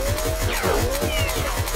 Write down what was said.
Yeah.